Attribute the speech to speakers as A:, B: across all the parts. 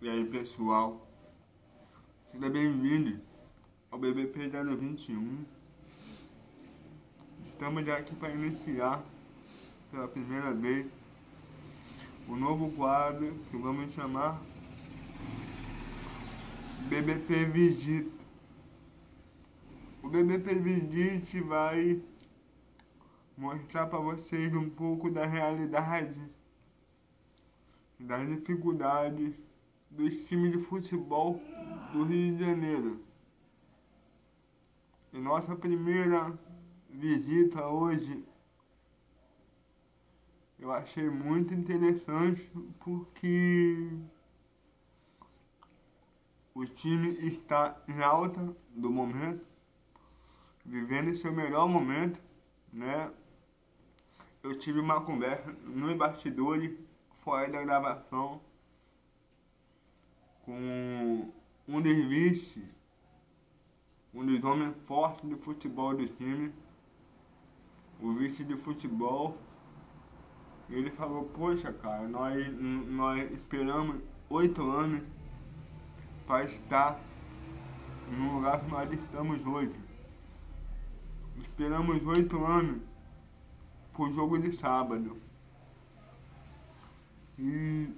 A: E aí pessoal, seja bem-vindo ao BBP 021. Estamos aqui para iniciar pela primeira vez o novo quadro que vamos chamar BBP Visita. O BBP Visite vai mostrar para vocês um pouco da realidade, das dificuldades dos times de futebol do Rio de Janeiro. E nossa primeira visita hoje eu achei muito interessante porque o time está em alta do momento, vivendo seu melhor momento, né? Eu tive uma conversa nos bastidores, fora da gravação, com um vice, um dos homens fortes de futebol do time, o vice de futebol. E ele falou, poxa cara, nós, nós esperamos oito anos para estar no lugar que nós estamos hoje. Esperamos oito anos pro jogo de sábado. E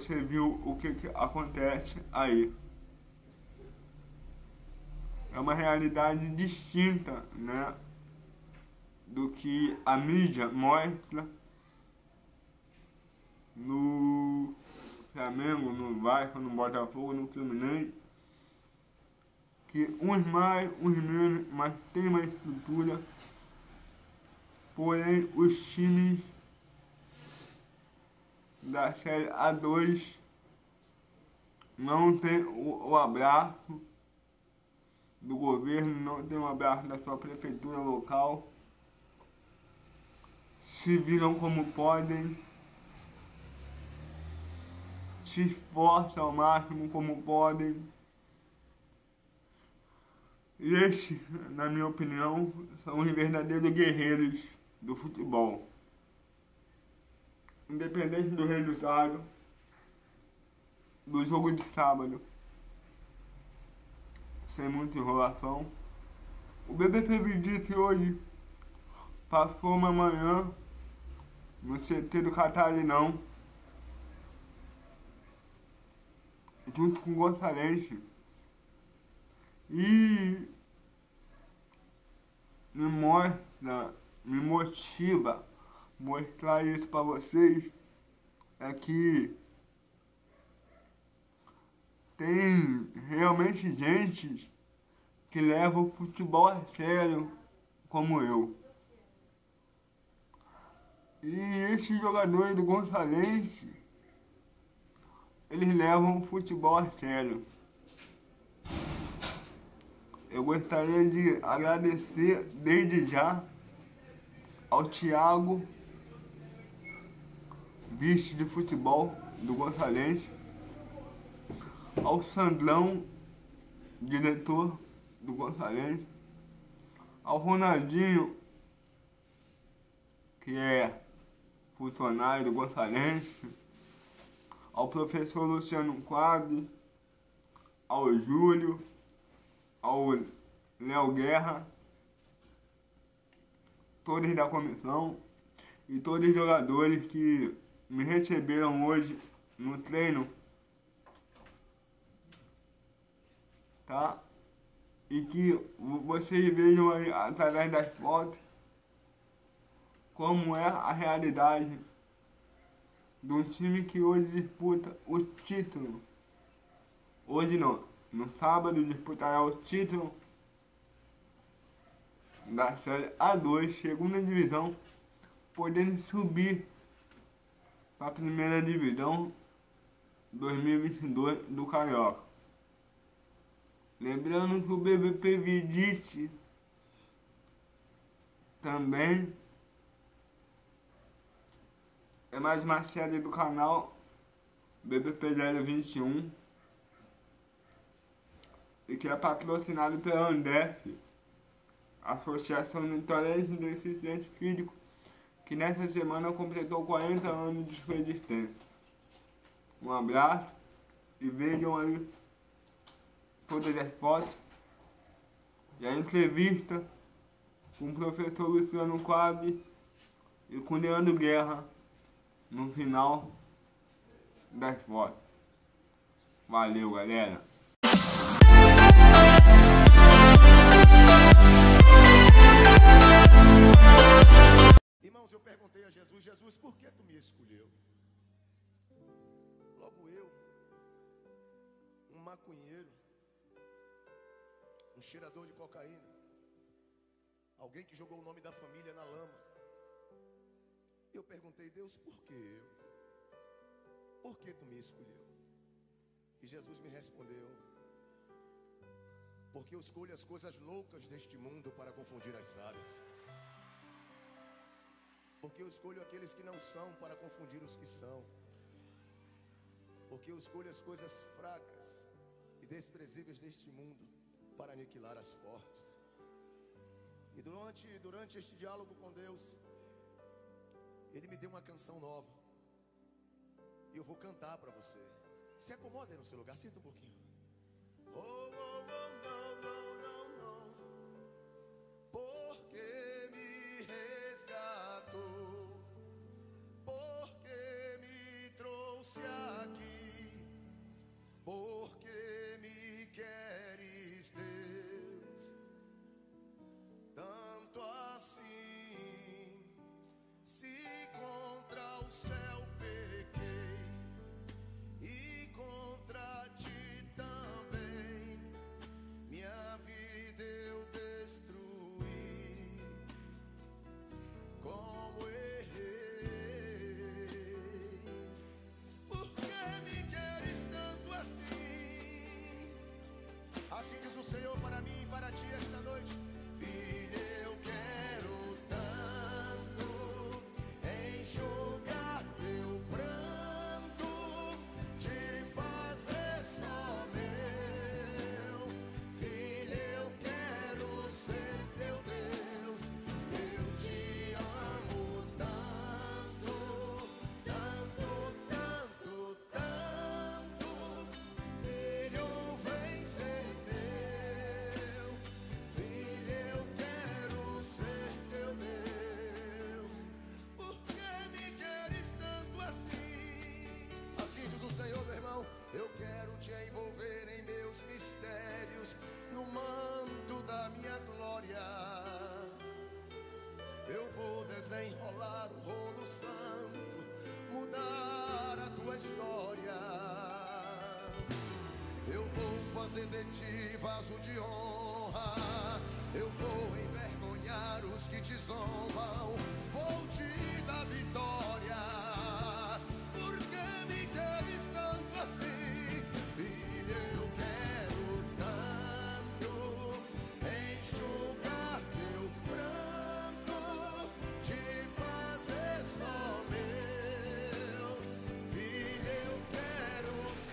A: você viu o que, que acontece aí. É uma realidade distinta, né? Do que a mídia mostra no Flamengo, no Vasco, no Botafogo, no Fluminense. Que uns mais, uns menos, mas tem uma estrutura. Porém, os times da série A2 não tem o, o, abraço do governo, não tem o abraço da sua prefeitura local, se viram como podem, se esforçam ao máximo como podem. E estes, na minha opinião, são os verdadeiros guerreiros do futebol independente do resultado do jogo de sábado, sem muita enrolação. O BBP disse hoje passou uma manhã no CT do Catarinão, junto com o Gonçalves, e me mostra, me motiva mostrar isso para vocês é que tem realmente gente que leva o futebol a sério como eu. E esses jogadores do Gonçalense, eles levam o futebol a sério. Eu gostaria de agradecer desde já ao Thiago vice de futebol do Gonçalves, ao Sandrão, diretor do Gonçalves, ao Ronaldinho, que é funcionário do Gonçalves, ao professor Luciano Quadro, ao Júlio, ao Léo Guerra, todos da comissão e todos os jogadores que me receberam hoje no treino, tá? E que vocês vejam aí através das fotos como é a realidade do time que hoje disputa o título. Hoje não, no sábado disputará o título da série A2, segunda divisão, podendo subir para a primeira divisão 2022 do Carioca. Lembrando que o BBP Vidite também é mais uma série do canal BBP 021 e que é patrocinado pela Andef, Associação de Intolerância e Deficiente que nessa semana completou 40 anos de sua existência. Um abraço e vejam aí todas as fotos e a entrevista com o professor Luciano Quadri e com Leandro Guerra no final das fotos. Valeu, galera!
B: Eu perguntei a Jesus, Jesus, por que tu me escolheu? Logo eu, um maconheiro, um cheirador de cocaína, alguém que jogou o nome da família na lama. Eu perguntei, Deus, por que eu? Por que tu me escolheu? E Jesus me respondeu, porque eu escolho as coisas loucas deste mundo para confundir as sábias. Porque eu escolho aqueles que não são para confundir os que são. Porque eu escolho as coisas fracas e desprezíveis deste mundo para aniquilar as fortes. E durante, durante este diálogo com Deus, Ele me deu uma canção nova. E eu vou cantar para você. Se acomoda aí no seu lugar, sinta um pouquinho. Para mim e para ti esta desenrolar o rolo santo, mudar a tua história. Eu vou fazer de ti vaso de honra. Eu vou envergonhar os que te zombam.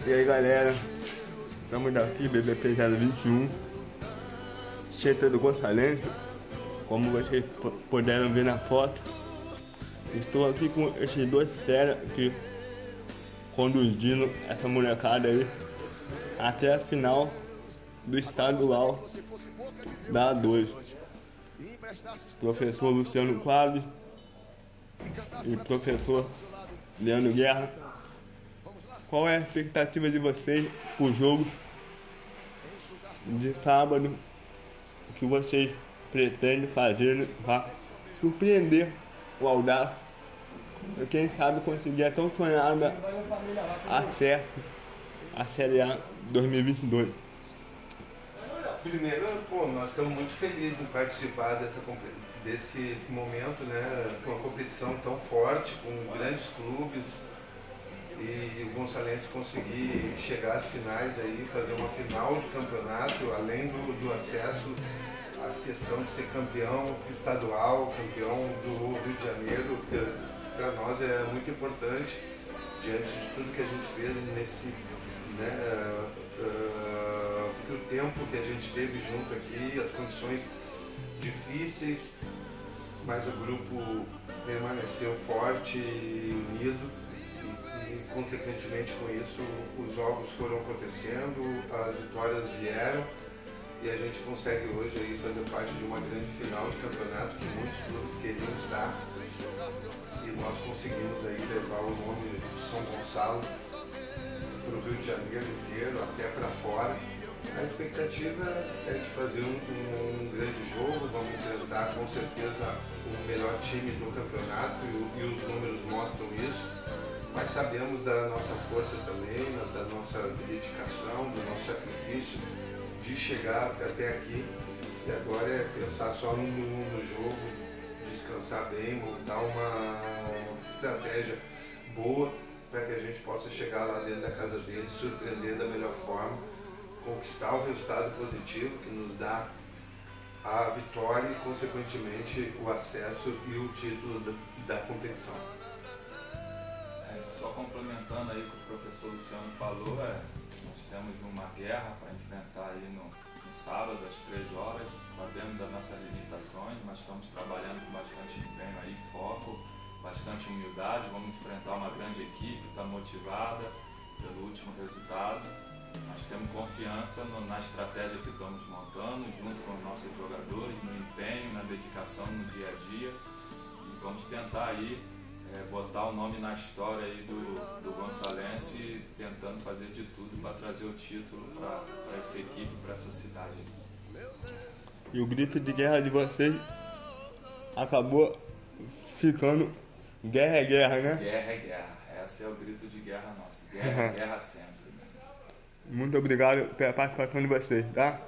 A: E aí galera, estamos aqui, BBP 021, Cheta do Gonçalves, como vocês puderam ver na foto. Estou aqui com esses dois feras aqui, conduzindo essa molecada aí até a final do estadual da A2. Professor Luciano Quadros e professor Leandro Guerra. Qual é a expectativa de vocês pro jogo de sábado? O que vocês pretendem fazer para surpreender o Audax e quem sabe conseguir a tão sonhada acesso à Série A 2022?
C: Primeiro, pô, nós estamos muito felizes em participar dessa, desse momento, né? Com uma competição tão forte, com grandes clubes e o Gonçalense conseguir chegar às finais aí, fazer uma final de campeonato, além do, do acesso à questão de ser campeão estadual, campeão do Rio de Janeiro, para nós é muito importante diante de tudo que a gente fez nesse né, ah, ah, o tempo que a gente teve junto aqui, as condições difíceis, mas o grupo permaneceu forte e unido consequentemente com isso, os jogos foram acontecendo, as vitórias vieram e a gente consegue hoje aí fazer parte de uma grande final de campeonato que muitos clubes queriam estar e nós conseguimos aí levar o nome de São Gonçalo para o Rio de Janeiro inteiro, até para fora. A expectativa é de fazer um, um, um, grande jogo, vamos enfrentar com certeza o melhor time do campeonato e, e, os números mostram isso, mas sabemos da nossa força também, da nossa dedicação, do nosso sacrifício de chegar até aqui. E agora é pensar só no, no jogo, descansar bem, montar uma estratégia boa para que a gente possa chegar lá dentro da casa deles, surpreender da melhor forma, conquistar o resultado positivo que nos dá a vitória e, consequentemente, o acesso e o título da, da competição.
D: É, só complementando aí o que o professor Luciano falou, é, nós temos uma guerra para enfrentar aí no, no sábado às três horas, sabendo das nossas limitações, mas estamos trabalhando com bastante empenho aí, foco bastante humildade, vamos enfrentar uma grande equipe, está motivada pelo último resultado. Nós temos confiança no, na estratégia que estamos montando, junto com os nossos jogadores, no empenho, na dedicação no dia a dia. E vamos tentar aí é, botar o nome na história aí do, do Gonçalense, tentando fazer de tudo para trazer o título para essa equipe, para essa cidade.
A: E o grito de guerra de vocês acabou ficando Guerra é guerra, né?
D: Guerra é guerra. Esse é o grito de guerra nosso. Guerra é guerra sempre.
A: Muito obrigado pela participação de vocês, tá?